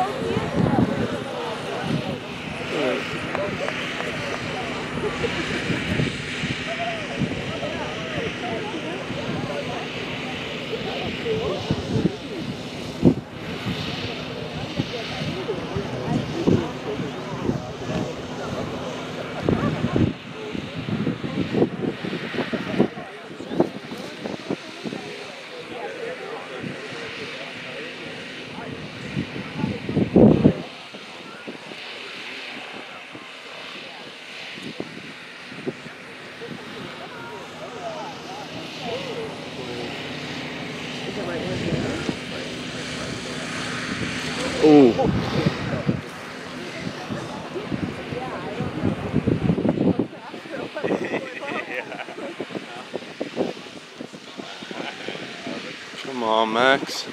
Right. Ooh. Come on, Max.